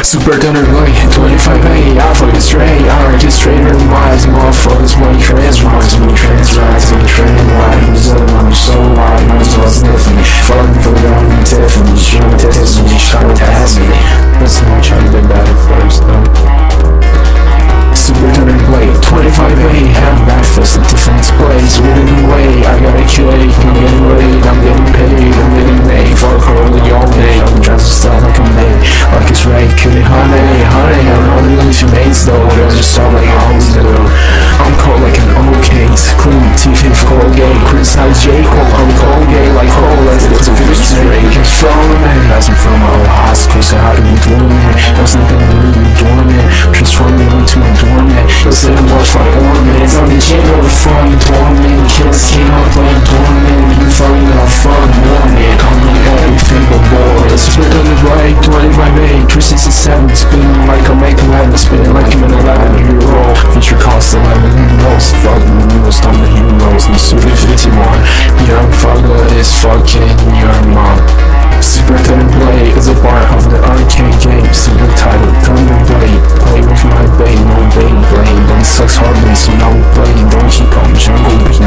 On her way 25A, I fucking straight I registrator wise, motherfuckers Money cutie honey, honey I'm only two mates though, but I just sound like hoes though I'm cold like an old case, clean teeth in Colgate Criticize Jake while I'm cold Colgate like cold like it's to fish drink It's from me, that's from my old high school, so how can you dormant? I was nothing to leave me dormant, transforming into a dormant Instead of watch my ornaments, on the gym, over from dormant, kids came out is fucking your mom. Super Thunder Blade is a part of the arcade game Super titled Thunder Blade. Play with my baby, no bane Don't sucks hard, so now we play Donkey Kong Jungle Beat.